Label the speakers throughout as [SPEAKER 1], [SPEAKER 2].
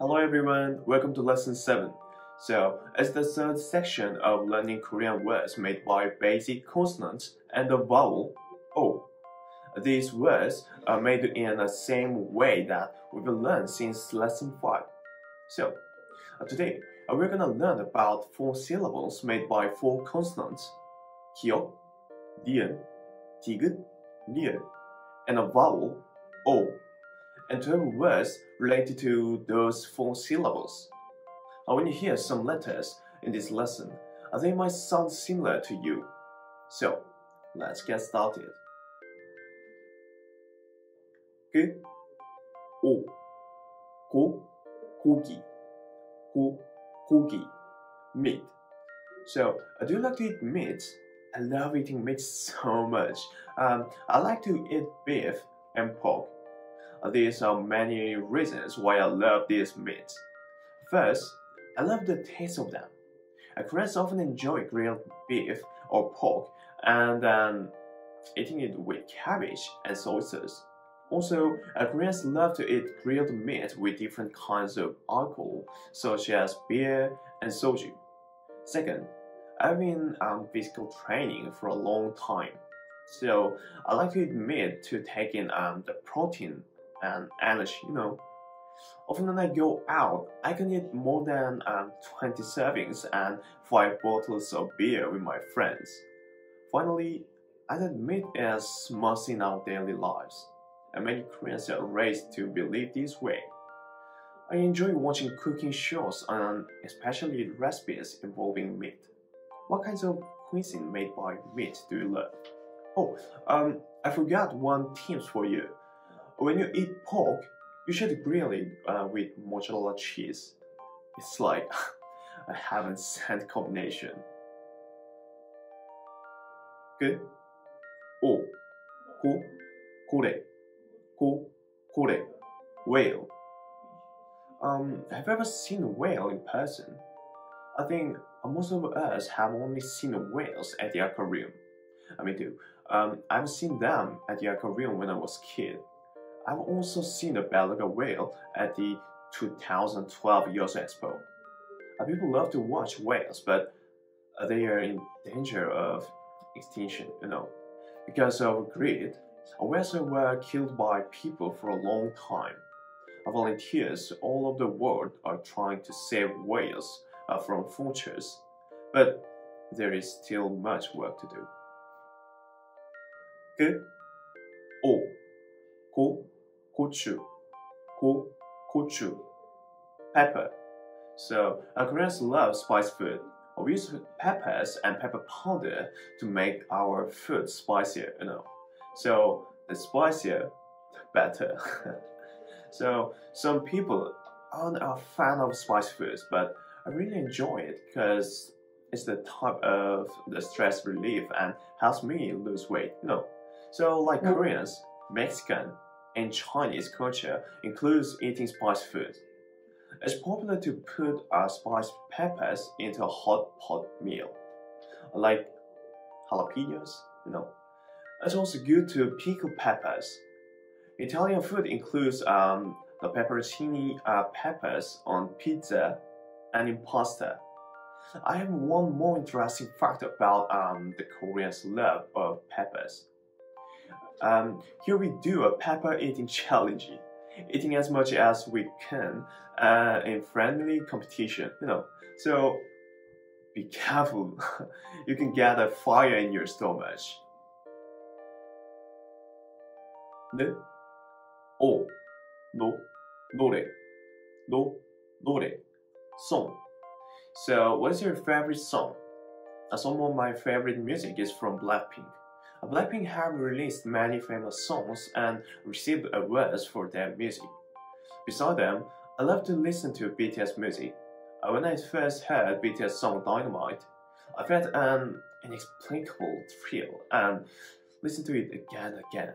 [SPEAKER 1] Hello everyone, welcome to lesson 7. So, it's the third section of learning Korean words made by basic consonants and the vowel O. These words are made in the same way that we've learned since lesson 5. So, uh, today uh, we're gonna learn about four syllables made by four consonants 기역, 니은, 디귿, 리을, and a vowel O and term words related to those four syllables. I want to hear some letters in this lesson, as they might sound similar to you. So, let's get started. G, O, Go, kogi, Go, kogi, Meat. So, I do like to eat meat. I love eating meat so much. Um, I like to eat beef and pork these are many reasons why I love these meats. First, I love the taste of them. Koreans often enjoy grilled beef or pork and then eating it with cabbage and soy sauce. Also, Koreans love to eat grilled meat with different kinds of alcohol, such as beer and soju. Second, I've been on physical training for a long time, so I like to eat meat to take in um, the protein and energy, you know. Often when I go out, I can eat more than um, 20 servings and 5 bottles of beer with my friends. Finally, I admit as must in our daily lives, and many Koreans are raised to believe this way. I enjoy watching cooking shows and especially recipes involving meat. What kinds of cuisine made by meat do you love? Oh, um, I forgot one tip for you. When you eat pork, you should grill it uh, with mozzarella cheese. It's like a heaven sent combination. Good? Oh, ko, kore, ko, kore, whale. Um, have you ever seen a whale in person? I think most of us have only seen whales at the aquarium. I mean, too. Um, I've seen them at the aquarium when I was kid. I've also seen a beluga whale at the 2012 Yeosu Expo. Uh, people love to watch whales, but uh, they are in danger of extinction, you know. Because of greed, whales were killed by people for a long time. Uh, volunteers all over the world are trying to save whales from vultures, but there is still much work to do. Good. Oh. お、こ、gochu, gochu, pepper. So Koreans love spice food. We use peppers and pepper powder to make our food spicier, you know. So the spicier, better. so some people aren't a fan of spicy foods, but I really enjoy it because it's the type of the stress relief and helps me lose weight, you know. So like. Mm. Koreans, Mexican, and Chinese culture includes eating spicy food. It's popular to put uh, spiced peppers into a hot pot meal, like jalapenos, you know. It's also good to pickle peppers. Italian food includes um, the pepperoncini uh, peppers on pizza and in pasta. I have one more interesting fact about um, the Koreans' love of peppers. Um, here we do a pepper eating challenge, eating as much as we can uh, in friendly competition, you know. So be careful, you can get a fire in your stomach. 네, 오, 노, 노래, 노, 노래, song. So, what's your favorite song? Uh, some of my favorite music is from Blackpink. Blackpink have released many famous songs and received awards for their music. Besides them, I love to listen to BTS music. Uh, when I first heard BTS song Dynamite, I felt an inexplicable thrill and listened to it again and again.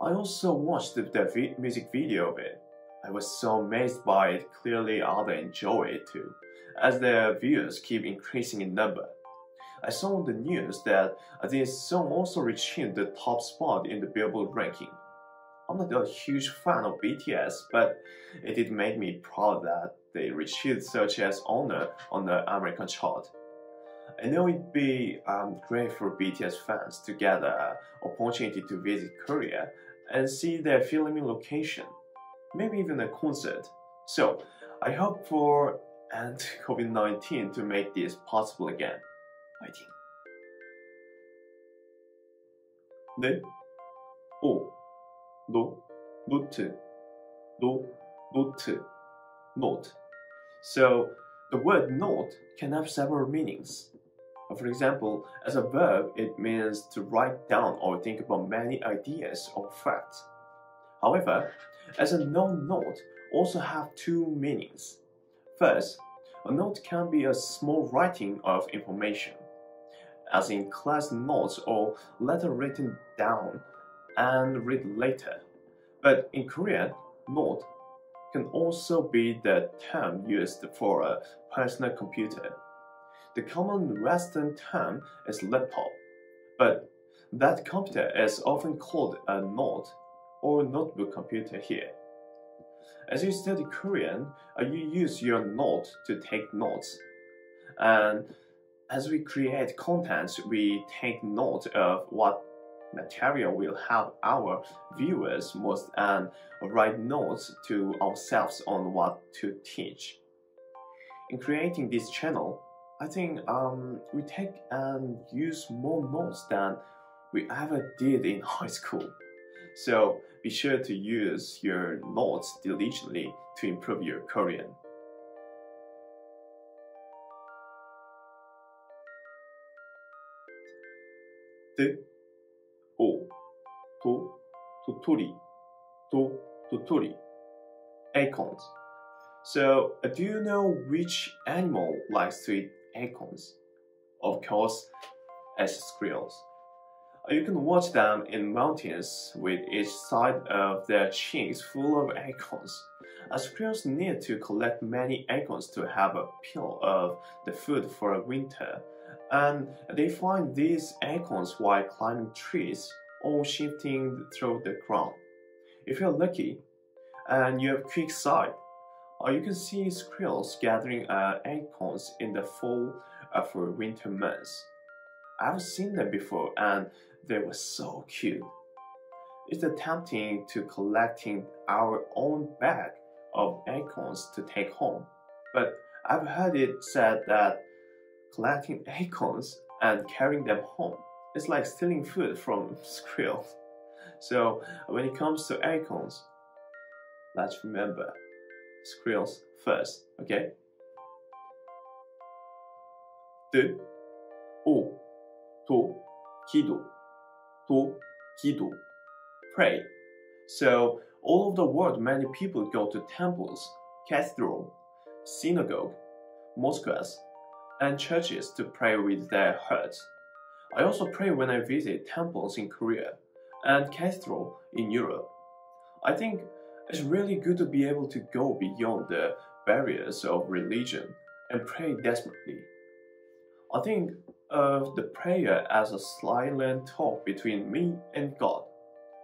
[SPEAKER 1] I also watched the, the music video of it. I was so amazed by it, clearly others enjoy it too, as their views keep increasing in number. I saw on the news that this song also reached the top spot in the Billboard ranking. I'm not a huge fan of BTS, but it did make me proud that they reached such as honor on the American chart. I know it'd be um, great for BTS fans to get an opportunity to visit Korea and see their filming location, maybe even a concert. So I hope for and COVID-19 to make this possible again. Fighting. 네, 오, 노, 노트, 노, 노트, note. So the word note can have several meanings. For example, as a verb, it means to write down or think about many ideas or facts. However, as a noun note also have two meanings. First, a note can be a small writing of information, as in class notes or letter written down and read later. But in Korean, note can also be the term used for a personal computer. The common Western term is laptop, but that computer is often called a note or notebook computer here. As you study Korean, uh, you use your note to take notes. And as we create content, we take note of what material will help our viewers most and write notes to ourselves on what to teach. In creating this channel, I think um, we take and use more notes than we ever did in high school. So be sure to use your notes diligently to improve your Korean. て、お、と、ととり、と、ととり。Acorns. So, do you know which animal likes to eat acorns? Of course, as squirrels. You can watch them in mountains with each side of their cheeks full of acorns. Squirrels need to collect many acorns to have a pill of the food for winter and they find these acorns while climbing trees or shifting through the ground. If you're lucky and you have quick sight, or you can see squirrels gathering uh, acorns in the fall of winter months. I've seen them before and they were so cute. It's tempting to collecting our own bag of acorns to take home, but I've heard it said that collecting acorns and carrying them home. It's like stealing food from squirrels. So when it comes to acorns, let's remember squirrels first, okay? で、お、と、きど、と、きど。Pray. So, all over the world, many people go to temples, cathedral, synagogue, mosques, and churches to pray with their hearts. I also pray when I visit temples in Korea and cathedral in Europe. I think it's really good to be able to go beyond the barriers of religion and pray desperately. I think of the prayer as a silent talk between me and God.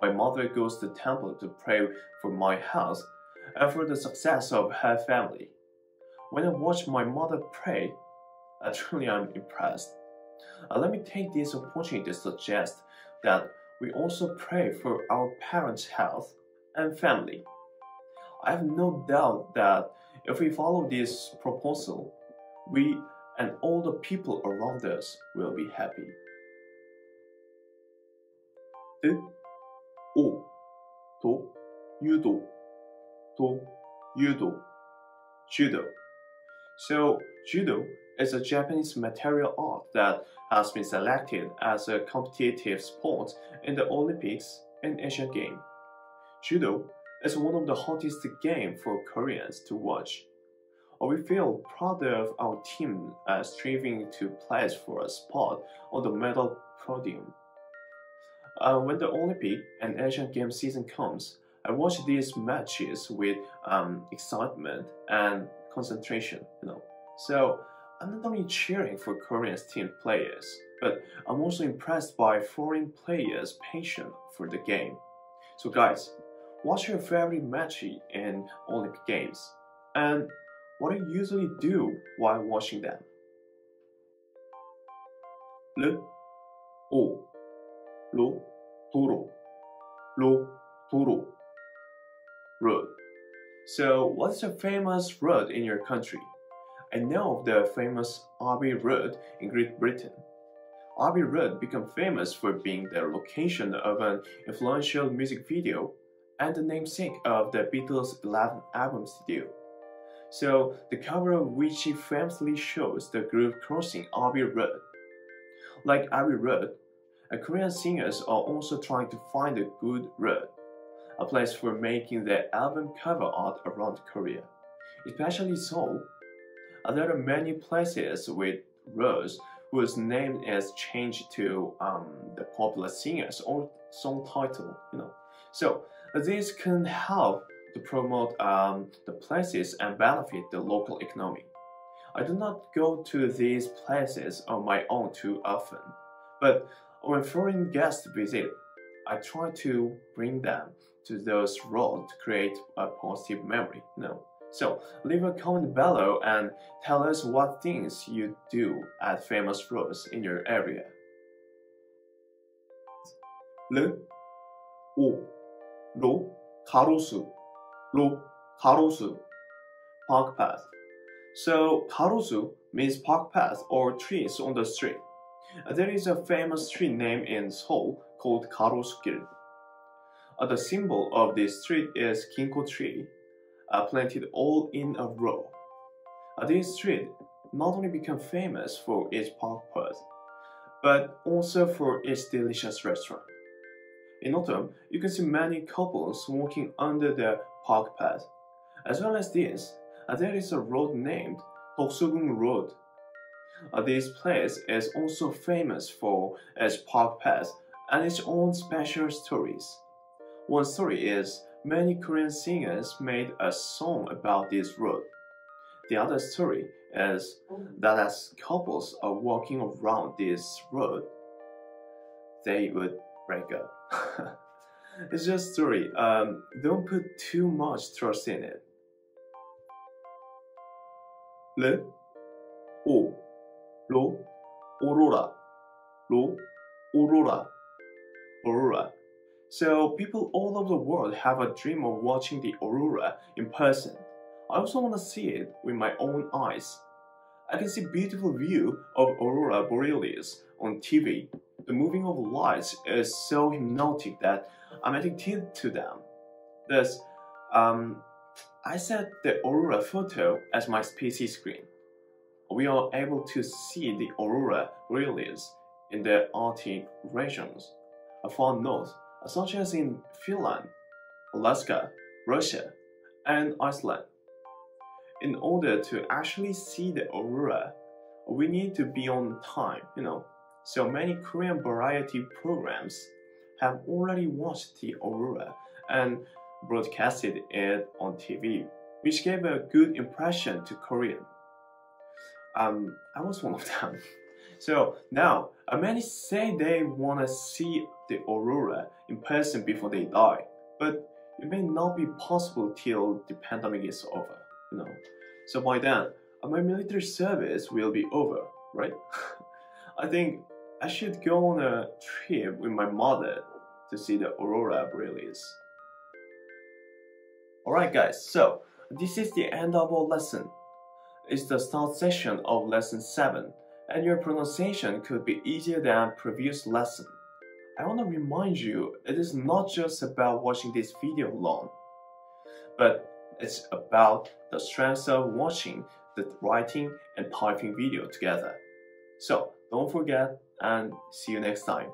[SPEAKER 1] My mother goes to temple to pray for my health and for the success of her family. When I watch my mother pray, I truly am impressed. Uh, let me take this opportunity to suggest that we also pray for our parents' health and family. I have no doubt that if we follow this proposal, we and all the people around us will be happy. えおと、ゆど、と、ゆど、しゅど。So, judo is a Japanese martial art that has been selected as a competitive sport in the Olympics and Asian Games. Judo is one of the hottest games for Koreans to watch. We feel proud of our team uh, striving to place for a spot on the medal podium. Uh, when the Olympic and Asian Games season comes, I watch these matches with um, excitement and concentration. You know, so I'm not only cheering for Korean team players, but I'm also impressed by foreign players' passion for the game. So, guys, what's your favorite match in Olympic Games? And what do you usually do while watching them? Le O Lo, Toro, Lo, Toro. So, what's the famous road in your country? I know of the famous Abbey Road in Great Britain. Abbey Road became famous for being the location of an influential music video and the namesake of the Beatles' 11th album studio. So, the cover of which famously shows the group crossing Abbey Road. Like Abbey Road, a Korean singers are also trying to find a good road, a place for making their album cover art around Korea. Especially Seoul, there are many places with roads whose name is changed to um, the popular singers or song title, you know. So this can help to promote um, the places and benefit the local economy. I do not go to these places on my own too often, but when foreign guests visit, I try to bring them to those roads to create a positive memory, you know. So leave a comment below and tell us what things you do at famous roads in your area. L, O, 로, 가로수, 로, 가로수, park path. So 가로수 means park path or trees on the street. There is a famous street name in Seoul called 가 Uh, the symbol of this street is Ginkgo tree, uh, planted all in a row. Uh, this street not only became famous for its pulpers, but also for its delicious restaurant. In autumn, you can see many couples walking under the park path. As well as this, uh, there is a road named Deoksugung Road. Uh, this place is also famous for its park path and its own special stories. One story is many Korean singers made a song about this road. The other story is that as couples are walking around this road, they would break up. it's just a story. Um, don't put too much trust in it. Le, o, lo, aurora, lo, aurora, aurora. So people all over the world have a dream of watching the aurora in person. I also want to see it with my own eyes. I can see beautiful view of aurora borealis on TV. The moving of lights is so hypnotic that I'm addicted to them. Thus, um, I set the aurora photo as my PC screen. We are able to see the aurora borealis in the Arctic regions, far north such as in Finland, Alaska, Russia, and Iceland. In order to actually see the aurora, we need to be on time, you know. So many Korean variety programs have already watched the aurora and broadcasted it on TV, which gave a good impression to Korean. Um, I was one of them. So now, many say they want to see the aurora in person before they die, but it may not be possible till the pandemic is over, you know. So by then, my military service will be over, right? I think I should go on a trip with my mother to see the aurora borealis. Alright guys, so this is the end of our lesson. It's the start session of lesson 7 and your pronunciation could be easier than previous lesson. I want to remind you, it is not just about watching this video alone, but it's about the strength of watching the writing and typing video together. So don't forget and see you next time.